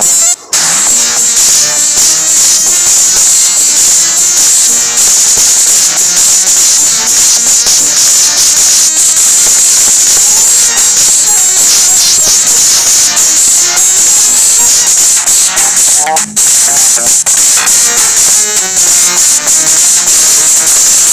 Thank Thank you.